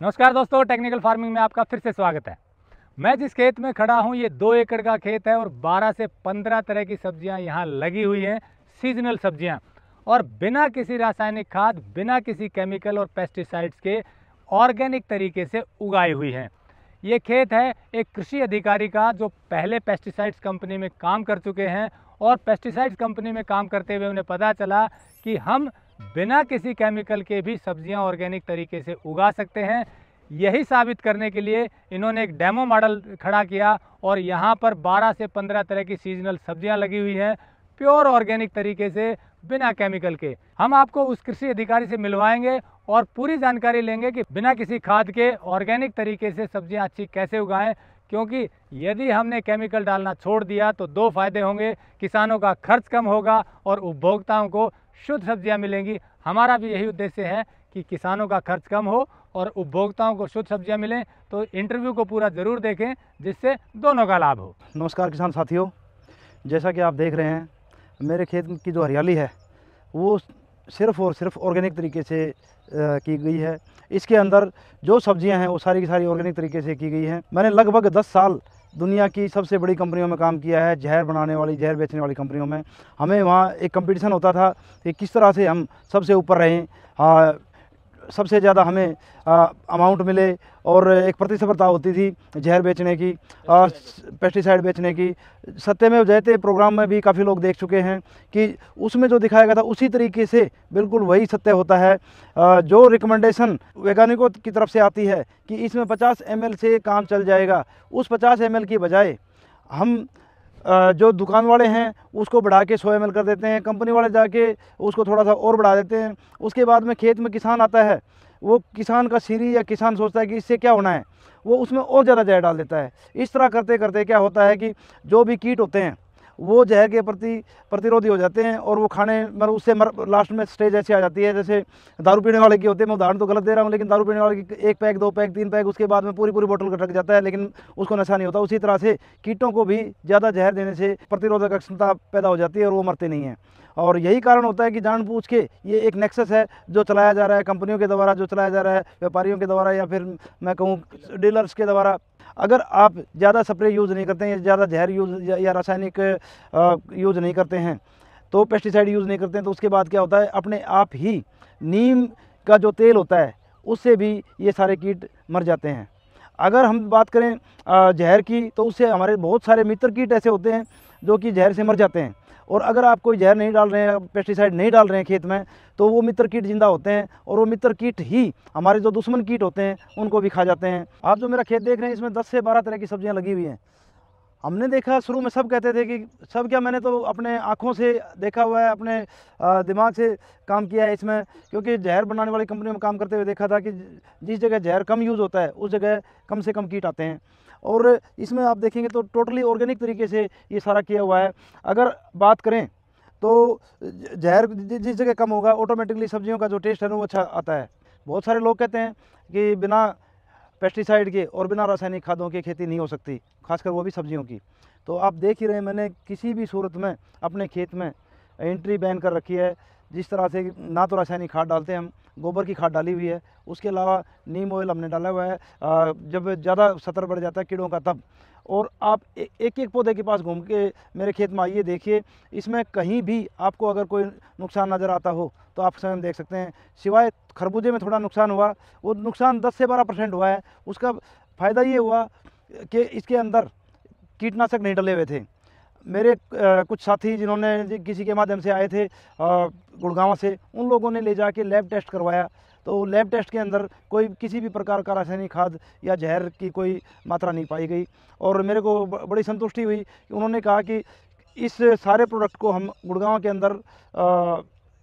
नमस्कार दोस्तों technical farming में आपका फिर से स्वागत है। मैं जिस खेत में खड़ा हूँ, ये दो एकड़ का खेत है और 12 से 15 तरह की सब्ज़ियाँ यहाँ लगी हुई हैं सीजनल सब्ज़ियाँ। और बिना किसी रासायनिक खाद, बिना किसी केमिकल और पेस्टिसाइड्स के ऑर्गेनिक तरीके से उगाई हुई हैं। ये खेत है एक कृषि अधिकारी का, जो पहले पेस्टिसाइड्स कंपनी में काम कर चुके हैं और पेस्टिसाइड्स कंपनी में काम करते हुए उन्हें पता चला कि हम बिना किसी केमिकल के भी सब्ज़ियाँ ऑर्गेनिक तरीके से उगा सकते हैं। यही साबित करने के लिए इन्होंने एक डेमो मॉडल खड़ा किया और यहाँ पर 12 से 15 तरह की सीजनल सब्ज़ियाँ लगी हुई हैं प्योर ऑर्गेनिक तरीके से, बिना केमिकल के। हम आपको उस कृषि अधिकारी से मिलवाएँगे और पूरी जानकारी लेंगे कि बिना किसी खाद के ऑर्गेनिक तरीके से सब्ज़ियाँ अच्छी कैसे उगाएँ। क्योंकि यदि हमने केमिकल डालना छोड़ दिया तो दो फ़ायदे होंगे। किसानों का खर्च कम होगा और उपभोक्ताओं को शुद्ध सब्ज़ियाँ मिलेंगी। हमारा भी यही उद्देश्य है कि किसानों का खर्च कम हो और उपभोक्ताओं को शुद्ध सब्ज़ियाँ मिलें। तो इंटरव्यू को पूरा ज़रूर देखें, जिससे दोनों का लाभ हो। नमस्कार किसान साथियों। जैसा कि आप देख रहे हैं, मेरे खेत की जो हरियाली है, वो सिर्फ़ और सिर्फ़ ऑर्गेनिक तरीके से की गई है। इसके अंदर जो सब्ज़ियाँ हैं, वो सारी की सारी ऑर्गेनिक तरीके से की गई हैं। मैंने लगभग 10 साल दुनिया की सबसे बड़ी कंपनियों में काम किया है, जहर बनाने वाली, जहर बेचने वाली कंपनियों में। हमें वहाँ एक कंपटीशन होता था कि किस तरह से हम सबसे ऊपर रहें। सबसे ज़्यादा हमें अमाउंट मिले और एक प्रतिस्पर्धा होती थी जहर बेचने की पेस्टिसाइड बेचने की। सत्य में जयते प्रोग्राम में भी काफ़ी लोग देख चुके हैं कि उसमें जो दिखाया गया था उसी तरीके से बिल्कुल वही सत्य होता है। आ, जो रिकमेंडेशन वैज्ञानिकों की तरफ़ से आती है कि इसमें 50 एमएल से काम चल जाएगा उस 50 एम की बजाय हम जो दुकान वाले हैं, उसको बढ़ा के सौ एम कर देते हैं। कंपनी वाले जाके उसको थोड़ा सा और बढ़ा देते हैं। उसके बाद में खेत में किसान आता है, वो किसान का सीरी या किसान सोचता है कि इससे क्या होना है? वो उसमें और ज़्यादा जहर डाल देता है। इस तरह करते करते क्या होता है कि जो भी कीट होते हैं वो जहर के प्रति, प्रतिरोधी हो जाते हैं और वो खाने मतलब उससे मर लास्ट में स्टेज ऐसी आ जाती है, जैसे दारू पीने वाले की होते हैं, मैं उदाहरण तो गलत दे रहा हूँ, लेकिन दारू पीने वाले की एक पैक, दो पैक, तीन पैक, उसके बाद में पूरी पूरी बोतल कटक जाता है, लेकिन उसको नशा नहीं होता। उसी तरह से कीटों को भी ज़्यादा जहर देने से प्रतिरोधक क्षमता पैदा हो जाती है और वो मरते नहीं हैं। और यही कारण होता है कि जानबूझ के ये एक नेक्सस है जो चलाया जा रहा है, कंपनियों के द्वारा जो चलाया जा रहा है, व्यापारियों के द्वारा या फिर मैं कहूँ डीलर्स के द्वारा। अगर आप ज़्यादा स्प्रे यूज़ नहीं करते हैं ज़्यादा जहर यूज़ या रासायनिक यूज़ नहीं करते हैं तो पेस्टिसाइड यूज़ नहीं करते हैं तो उसके बाद क्या होता है, अपने आप ही नीम का जो तेल होता है, उससे भी ये सारे कीट मर जाते हैं। अगर हम बात करें जहर की तो उससे हमारे बहुत सारे मित्र कीट ऐसे होते हैं जो कि जहर से मर जाते हैं। और अगर आप कोई जहर नहीं डाल रहे हैं पेस्टिसाइड नहीं डाल रहे हैं खेत में तो वो मित्र कीट ज़िंदा होते हैं और वो मित्र कीट ही हमारे जो दुश्मन कीट होते हैं, उनको भी खा जाते हैं। आप जो मेरा खेत देख रहे हैं, इसमें दस से बारह तरह की सब्ज़ियाँ लगी हुई हैं। हमने देखा शुरू में सब कहते थे कि सब क्या मैंने तो अपने आँखों से देखा हुआ है, अपने दिमाग से काम किया है इसमें, क्योंकि जहर बनाने वाली कंपनी में काम करते हुए देखा था कि जिस जगह जहर कम यूज़ होता है, उस जगह कम से कम कीट आते हैं। और इसमें आप देखेंगे तो टोटली ऑर्गेनिक तरीके से ये सारा किया हुआ है। अगर बात करें तो जहर जिस जगह कम होगा ऑटोमेटिकली सब्जियों का जो टेस्ट है ना वो अच्छा आता है। बहुत सारे लोग कहते हैं कि बिना पेस्टिसाइड के और बिना रासायनिक खादों की खेती नहीं हो सकती, खासकर वो भी सब्जियों की। तो आप देख ही रहे मैंने किसी भी सूरत में, अपने खेत में एंट्री बैन कर रखी है। जिस तरह से ना तो रासायनिक खाद डालते हैं हम, गोबर की खाद डाली हुई है। उसके अलावा नीम ऑयल हमने डाला हुआ है। जब ज़्यादा सतर बढ़ जाता है कीड़ों का तब। और आप एक एक पौधे के पास घूम के मेरे खेत में आइए, देखिए। इसमें कहीं भी आपको अगर कोई नुकसान नज़र आता हो तो आप स्वयं देख सकते हैं। सिवाय खरबूजे में थोड़ा नुकसान हुआ, वो नुकसान 10 से 12 परसेंट हुआ है। उसका फ़ायदा ये हुआ कि इसके अंदर कीटनाशक नहीं डले हुए थे। मेरे कुछ साथी जिन्होंने किसी के माध्यम से आए थे गुड़गांव से, उन लोगों ने ले जाके लैब टेस्ट करवाया। तो लैब टेस्ट के अंदर कोई किसी भी प्रकार का रासायनिक खाद या जहर की कोई मात्रा नहीं पाई गई। और मेरे को बड़ी संतुष्टि हुई कि उन्होंने कहा कि इस सारे प्रोडक्ट को हम गुड़गांव के अंदर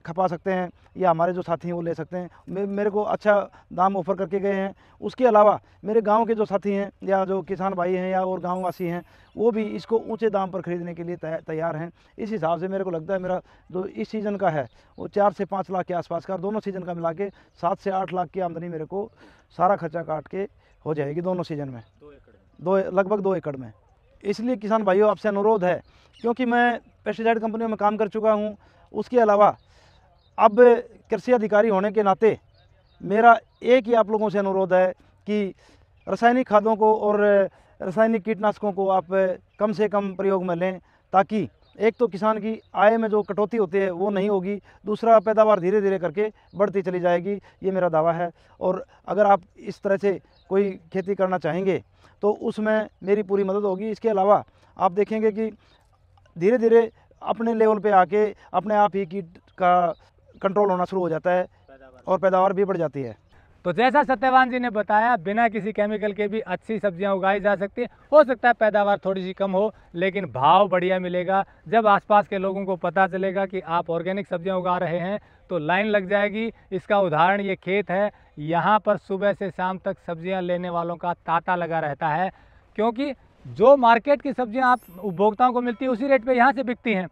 खपा सकते हैं या हमारे जो साथी हैं वो ले सकते हैं। मेरे को अच्छा दाम ऑफ़र करके गए हैं। उसके अलावा मेरे गाँव के जो साथी हैं या जो किसान भाई हैं या और गाँव वासी हैं वो भी इसको ऊँचे दाम पर ख़रीदने के लिए तैयार हैं। इस हिसाब से मेरे को लगता है मेरा जो इस सीज़न का है वो चार से पाँच लाख के आसपास का दोनों सीज़न का मिला के सात से आठ लाख की आमदनी मेरे को सारा खर्चा काट के हो जाएगी दोनों सीज़न में। दो लगभग दो एकड़ में। इसलिए किसान भाइयों आपसे अनुरोध है क्योंकि मैं पेस्टिसाइड कंपनियों में काम कर चुका हूँ उसके अलावा अब कृषि अधिकारी होने के नाते मेरा एक ही आप लोगों से अनुरोध है कि रासायनिक खादों को और रासायनिक कीटनाशकों को आप कम से कम प्रयोग में लें ताकि एक तो किसान की आय में जो कटौती होती है वो नहीं होगी, दूसरा पैदावार धीरे धीरे करके बढ़ती चली जाएगी, ये मेरा दावा है। और अगर आप इस तरह से कोई खेती करना चाहेंगे तो उसमें मेरी पूरी मदद होगी। इसके अलावा आप देखेंगे कि धीरे धीरे अपने लेवल पे आके अपने आप ही कीट का कंट्रोल होना शुरू हो जाता है और पैदावार भी बढ़ जाती है। तो जैसा सत्यवान जी ने बताया, बिना किसी केमिकल के भी अच्छी सब्ज़ियाँ उगाई जा सकती है। हो सकता है पैदावार थोड़ी सी कम हो, लेकिन भाव बढ़िया मिलेगा। जब आसपास के लोगों को पता चलेगा कि आप ऑर्गेनिक सब्ज़ियाँ उगा रहे हैं तो लाइन लग जाएगी। इसका उदाहरण ये खेत है। यहाँ पर सुबह से शाम तक सब्ज़ियाँ लेने वालों का तांता लगा रहता है, क्योंकि जो मार्केट की सब्ज़ियाँ आप उपभोक्ताओं को मिलती है, उसी रेट पर यहाँ से बिकती हैं।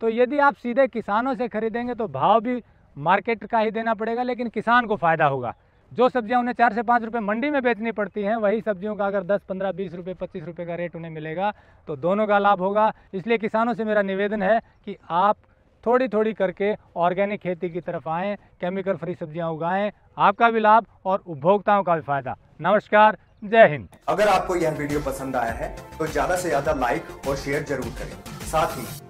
तो यदि आप सीधे किसानों से खरीदेंगे तो भाव भी मार्केट का ही देना पड़ेगा, लेकिन किसान को फ़ायदा होगा। जो सब्ज़ियाँ उन्हें चार से पाँच रुपये मंडी में बेचनी पड़ती हैं, वही सब्जियों का अगर दस, पंद्रह, बीस रुपये पच्चीस रुपये का रेट उन्हें मिलेगा तो दोनों का लाभ होगा। इसलिए किसानों से मेरा निवेदन है कि आप थोड़ी थोड़ी करके ऑर्गेनिक खेती की तरफ़ आएँ, केमिकल फ्री सब्ज़ियाँ उगाएँ, आपका भी लाभ और उपभोक्ताओं का भी फ़ायदा। नमस्कार, जय हिंद। अगर आपको यह वीडियो पसंद आया है तो ज़्यादा से ज़्यादा लाइक और शेयर ज़रूर करें। साथ ही